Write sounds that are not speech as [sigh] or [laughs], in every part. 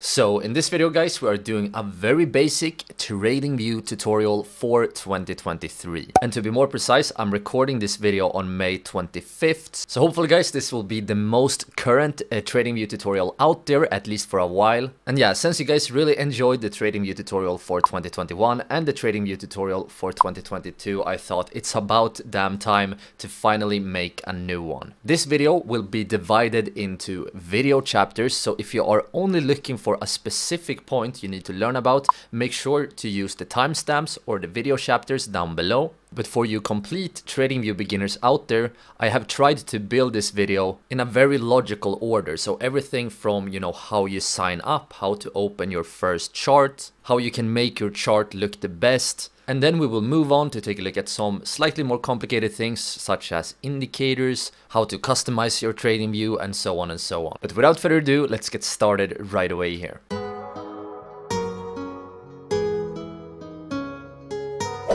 So in this video guys, we are doing a very basic TradingView tutorial for 2023. And to be more precise, I'm recording this video on May 25th. So hopefully guys, this will be the most current uh, TradingView tutorial out there, at least for a while. And yeah, since you guys really enjoyed the TradingView tutorial for 2021 and the TradingView tutorial for 2022, I thought it's about damn time to finally make a new one. This video will be divided into video chapters. So if you are only looking for for a specific point you need to learn about, make sure to use the timestamps or the video chapters down below. But for you complete TradingView beginners out there, I have tried to build this video in a very logical order. So everything from, you know, how you sign up, how to open your first chart, how you can make your chart look the best, and then we will move on to take a look at some slightly more complicated things such as indicators, how to customize your TradingView and so on and so on. But without further ado, let's get started right away here.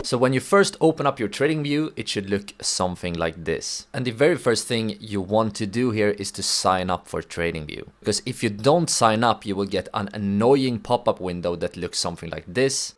So when you first open up your TradingView, it should look something like this. And the very first thing you want to do here is to sign up for TradingView. Because if you don't sign up, you will get an annoying pop-up window that looks something like this.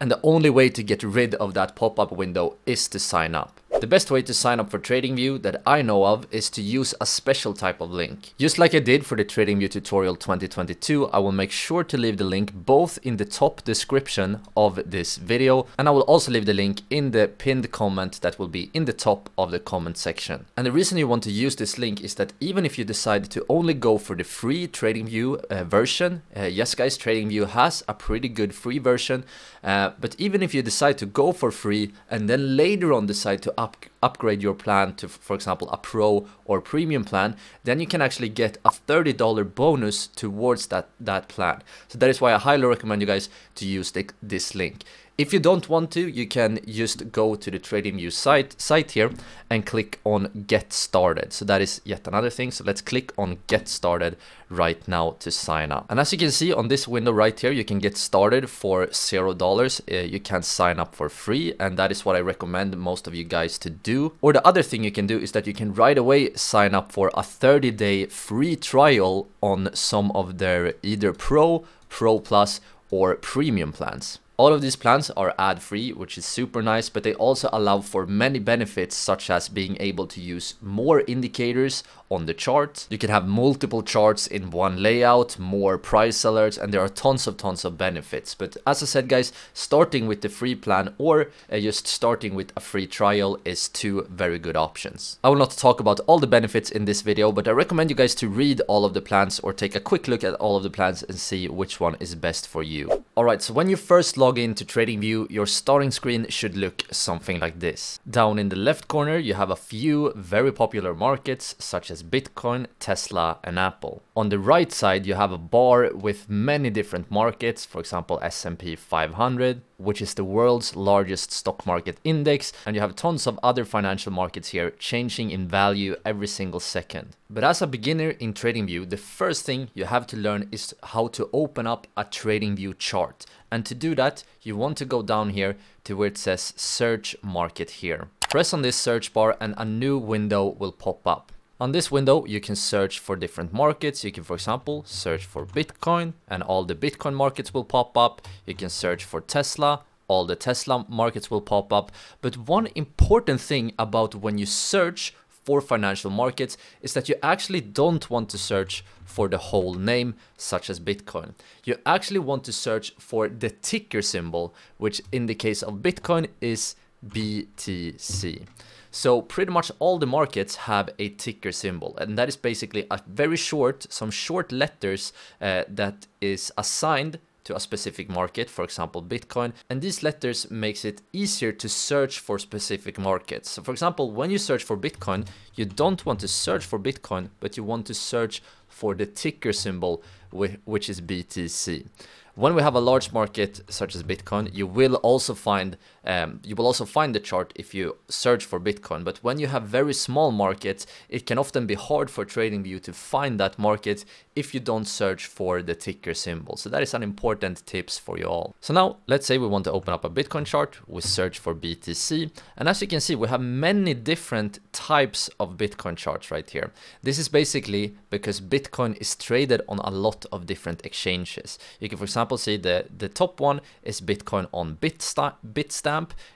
And the only way to get rid of that pop-up window is to sign up. The best way to sign up for TradingView that I know of is to use a special type of link. Just like I did for the TradingView tutorial 2022, I will make sure to leave the link both in the top description of this video and I will also leave the link in the pinned comment that will be in the top of the comment section. And the reason you want to use this link is that even if you decide to only go for the free TradingView uh, version, uh, yes guys, TradingView has a pretty good free version, uh, but even if you decide to go for free and then later on decide to up upgrade your plan to, for example, a pro or premium plan, then you can actually get a $30 bonus towards that, that plan. So that is why I highly recommend you guys to use the, this link. If you don't want to, you can just go to the TradingView site, site here and click on Get Started. So that is yet another thing. So let's click on Get Started right now to sign up. And as you can see on this window right here, you can get started for $0. Uh, you can sign up for free. And that is what I recommend most of you guys to do. Or the other thing you can do is that you can right away sign up for a 30 day free trial on some of their either Pro, Pro Plus or Premium plans. All of these plans are ad free, which is super nice, but they also allow for many benefits such as being able to use more indicators on the chart. You can have multiple charts in one layout, more price alerts, and there are tons of tons of benefits. But as I said guys, starting with the free plan or uh, just starting with a free trial is two very good options. I will not talk about all the benefits in this video, but I recommend you guys to read all of the plans or take a quick look at all of the plans and see which one is best for you. Alright, so when you first log into TradingView, your starting screen should look something like this. Down in the left corner, you have a few very popular markets such as Bitcoin, Tesla and Apple. On the right side you have a bar with many different markets, for example S&P 500, which is the world's largest stock market index, and you have tons of other financial markets here changing in value every single second. But as a beginner in TradingView, the first thing you have to learn is how to open up a TradingView chart. And to do that, you want to go down here to where it says search market here. Press on this search bar and a new window will pop up. On this window, you can search for different markets. You can, for example, search for Bitcoin and all the Bitcoin markets will pop up. You can search for Tesla, all the Tesla markets will pop up. But one important thing about when you search for financial markets is that you actually don't want to search for the whole name, such as Bitcoin. You actually want to search for the ticker symbol, which in the case of Bitcoin is BTC. So pretty much all the markets have a ticker symbol and that is basically a very short, some short letters uh, that is assigned to a specific market, for example Bitcoin, and these letters makes it easier to search for specific markets. So for example, when you search for Bitcoin, you don't want to search for Bitcoin, but you want to search for the ticker symbol which is BTC. When we have a large market such as Bitcoin, you will also find um, you will also find the chart if you search for Bitcoin. But when you have very small markets, it can often be hard for TradingView to find that market if you don't search for the ticker symbol. So that is an important tips for you all. So now let's say we want to open up a Bitcoin chart. We search for BTC. And as you can see, we have many different types of Bitcoin charts right here. This is basically because Bitcoin is traded on a lot of different exchanges. You can, for example, see the, the top one is Bitcoin on Bitstamp.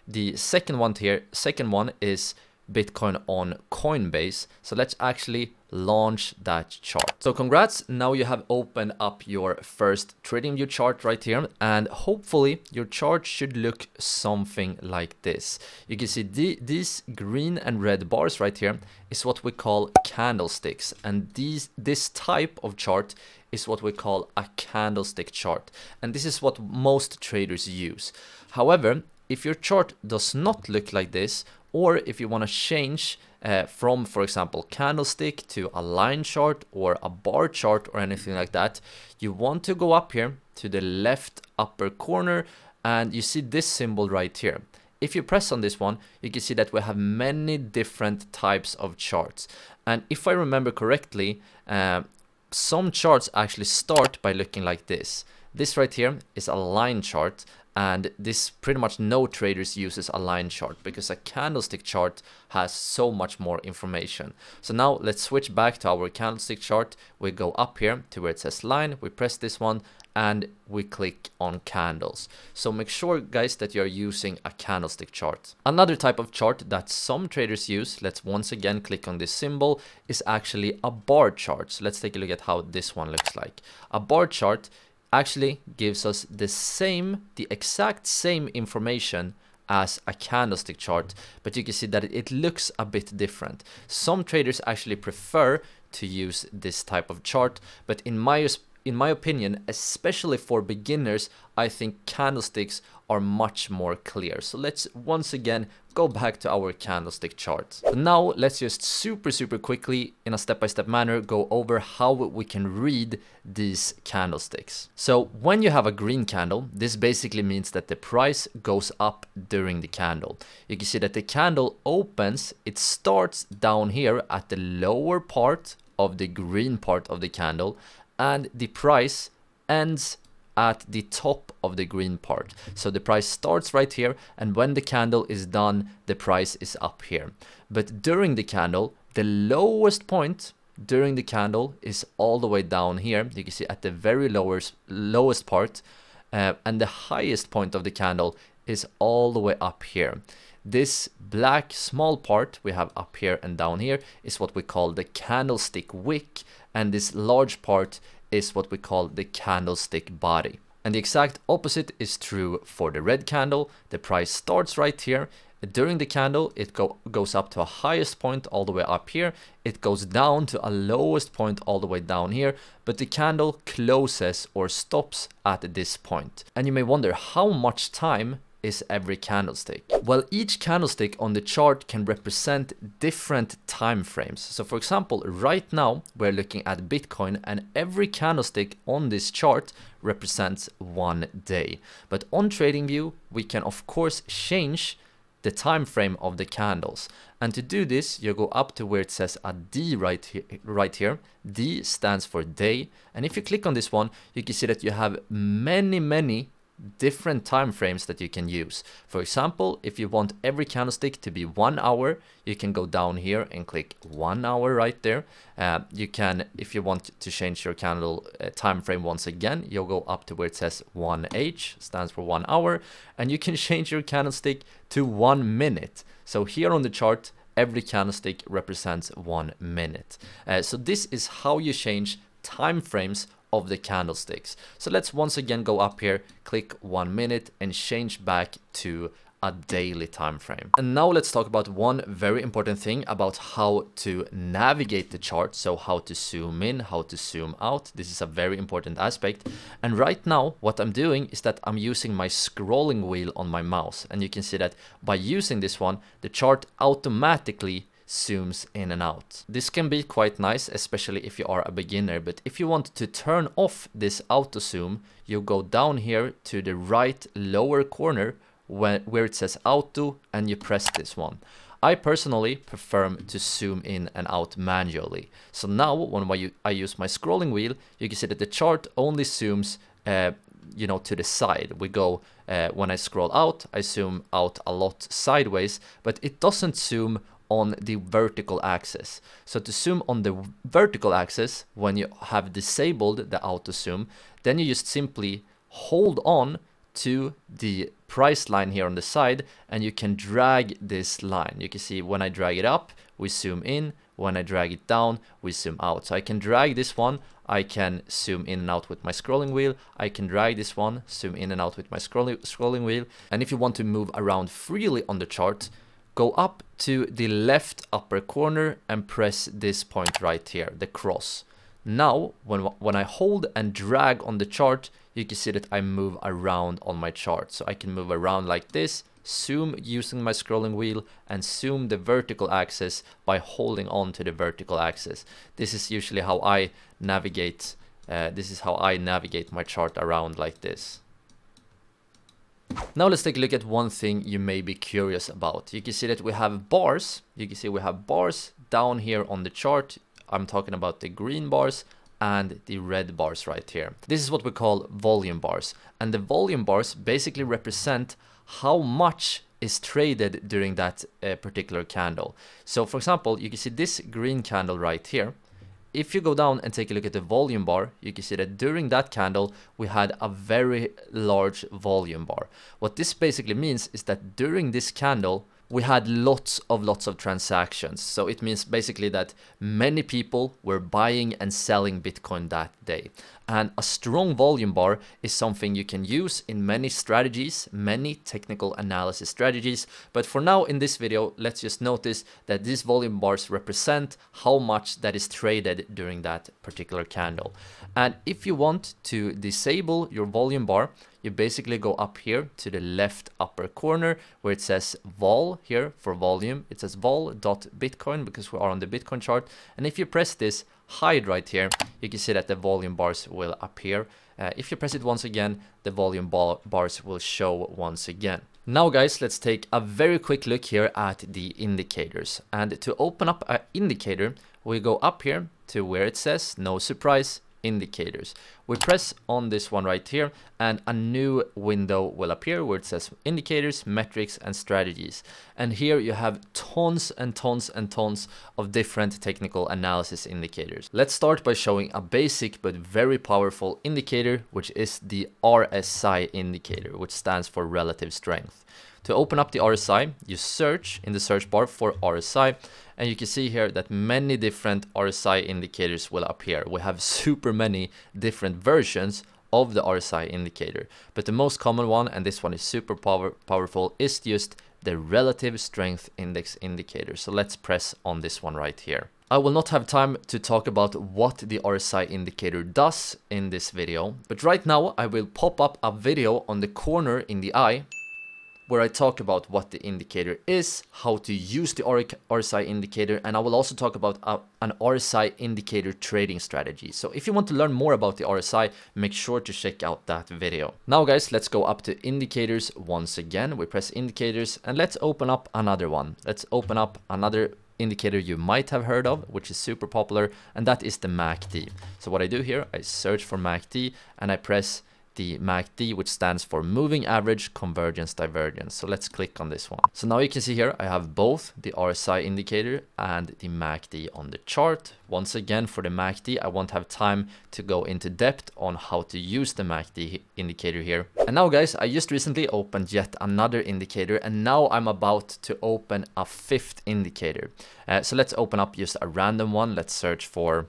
The second one here, second one is Bitcoin on Coinbase. So let's actually launch that chart. So congrats, now you have opened up your first TradingView chart right here and hopefully your chart should look something like this. You can see the, these green and red bars right here is what we call candlesticks and these this type of chart is what we call a candlestick chart and this is what most traders use. However, if your chart does not look like this or if you want to change uh, from, for example, candlestick to a line chart or a bar chart or anything like that, you want to go up here to the left upper corner and you see this symbol right here. If you press on this one, you can see that we have many different types of charts. And if I remember correctly, uh, some charts actually start by looking like this. This right here is a line chart and this pretty much no traders uses a line chart because a candlestick chart has so much more information. So now let's switch back to our candlestick chart. We go up here to where it says line, we press this one and we click on candles. So make sure guys that you're using a candlestick chart. Another type of chart that some traders use, let's once again click on this symbol, is actually a bar chart. So let's take a look at how this one looks like. A bar chart actually gives us the same, the exact same information as a candlestick chart, but you can see that it looks a bit different. Some traders actually prefer to use this type of chart, but in my in my opinion, especially for beginners, I think candlesticks are much more clear. So let's once again go back to our candlestick chart. now let's just super, super quickly in a step-by-step -step manner go over how we can read these candlesticks. So when you have a green candle, this basically means that the price goes up during the candle. You can see that the candle opens, it starts down here at the lower part of the green part of the candle and the price ends at the top of the green part. So the price starts right here and when the candle is done, the price is up here. But during the candle, the lowest point during the candle is all the way down here. You can see at the very lowest, lowest part uh, and the highest point of the candle is all the way up here. This black small part we have up here and down here is what we call the candlestick wick and this large part is what we call the candlestick body. And the exact opposite is true for the red candle. The price starts right here. During the candle, it go, goes up to a highest point all the way up here. It goes down to a lowest point all the way down here. But the candle closes or stops at this point. And you may wonder how much time is every candlestick? Well, each candlestick on the chart can represent different time frames. So for example, right now we're looking at Bitcoin and every candlestick on this chart represents one day. But on TradingView, we can of course change the time frame of the candles. And to do this, you go up to where it says a D right here, right here. D stands for day. And if you click on this one, you can see that you have many, many different time frames that you can use. For example, if you want every candlestick to be one hour, you can go down here and click one hour right there. Uh, you can, if you want to change your candle uh, time frame once again, you'll go up to where it says 1H, stands for one hour, and you can [laughs] change your candlestick to one minute. So here on the chart, every candlestick represents one minute. Uh, so this is how you change time frames of the candlesticks. So let's once again go up here, click one minute and change back to a daily time frame. And now let's talk about one very important thing about how to navigate the chart. So how to zoom in, how to zoom out. This is a very important aspect. And right now what I'm doing is that I'm using my scrolling wheel on my mouse. And you can see that by using this one, the chart automatically zooms in and out. This can be quite nice, especially if you are a beginner, but if you want to turn off this auto zoom, you go down here to the right lower corner where, where it says auto and you press this one. I personally prefer to zoom in and out manually. So now when I use my scrolling wheel, you can see that the chart only zooms uh, you know to the side we go uh, when I scroll out I zoom out a lot sideways but it doesn't zoom on the vertical axis. So to zoom on the vertical axis when you have disabled the auto zoom then you just simply hold on to the price line here on the side and you can drag this line. You can see when I drag it up we zoom in. When I drag it down we zoom out. So I can drag this one. I can zoom in and out with my scrolling wheel. I can drag this one zoom in and out with my scrolling scrolling wheel. And if you want to move around freely on the chart go up to the left upper corner and press this point right here the cross now when when I hold and drag on the chart you can see that I move around on my chart. So I can move around like this, zoom using my scrolling wheel and zoom the vertical axis by holding on to the vertical axis. This is usually how I navigate, uh, this is how I navigate my chart around like this. Now let's take a look at one thing you may be curious about. You can see that we have bars. You can see we have bars down here on the chart. I'm talking about the green bars and the red bars right here. This is what we call volume bars. And the volume bars basically represent how much is traded during that uh, particular candle. So for example, you can see this green candle right here. If you go down and take a look at the volume bar, you can see that during that candle, we had a very large volume bar. What this basically means is that during this candle, we had lots of lots of transactions. So it means basically that many people were buying and selling Bitcoin that day. And a strong volume bar is something you can use in many strategies, many technical analysis strategies. But for now in this video, let's just notice that these volume bars represent how much that is traded during that particular candle. And if you want to disable your volume bar, you basically go up here to the left upper corner where it says vol here for volume. It says vol.bitcoin because we are on the Bitcoin chart. And if you press this hide right here, you can see that the volume bars will appear. Uh, if you press it once again, the volume bar bars will show once again. Now guys, let's take a very quick look here at the indicators. And to open up an indicator, we go up here to where it says no surprise indicators. We press on this one right here and a new window will appear where it says indicators, metrics and strategies. And here you have tons and tons and tons of different technical analysis indicators. Let's start by showing a basic but very powerful indicator, which is the RSI indicator, which stands for relative strength. To open up the RSI, you search in the search bar for RSI and you can see here that many different RSI indicators will appear. We have [laughs] super many different versions of the RSI indicator, but the most common one, and this one is super power powerful, is just the relative strength index indicator. So let's press on this one right here. I will not have time to talk about what the RSI indicator does in this video, but right now I will pop up a video on the corner in the eye where I talk about what the indicator is, how to use the RSI indicator, and I will also talk about a, an RSI indicator trading strategy. So if you want to learn more about the RSI, make sure to check out that video. Now guys, let's go up to indicators once again. We press indicators and let's open up another one. Let's open up another indicator you might have heard of, which is super popular, and that is the MACD. So what I do here, I search for MACD and I press the MACD, which stands for Moving Average Convergence Divergence. So let's click on this one. So now you can see here, I have both the RSI indicator and the MACD on the chart. Once again, for the MACD, I won't have time to go into depth on how to use the MACD indicator here. And now guys, I just recently opened yet another indicator and now I'm about to open a fifth indicator. Uh, so let's open up just a random one. Let's search for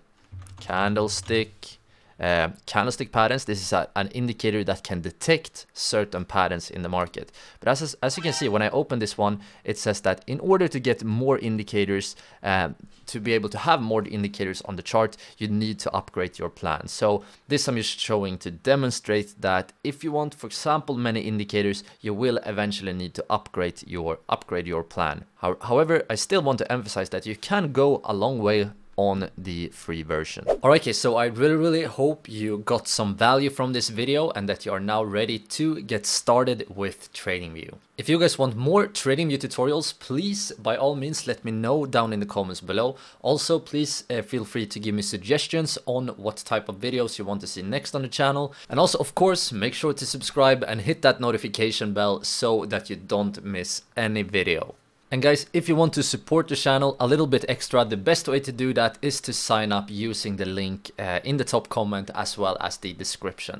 candlestick uh, candlestick patterns. This is a, an indicator that can detect certain patterns in the market. But as, as you can see, when I open this one, it says that in order to get more indicators, um, to be able to have more indicators on the chart, you need to upgrade your plan. So this I'm just showing to demonstrate that if you want, for example, many indicators, you will eventually need to upgrade your upgrade your plan. However, I still want to emphasize that you can go a long way on the free version. Alright, okay, so I really, really hope you got some value from this video and that you are now ready to get started with TradingView. If you guys want more TradingView tutorials, please, by all means, let me know down in the comments below. Also, please uh, feel free to give me suggestions on what type of videos you want to see next on the channel. And also, of course, make sure to subscribe and hit that notification bell so that you don't miss any video. And guys, if you want to support the channel a little bit extra, the best way to do that is to sign up using the link uh, in the top comment as well as the description.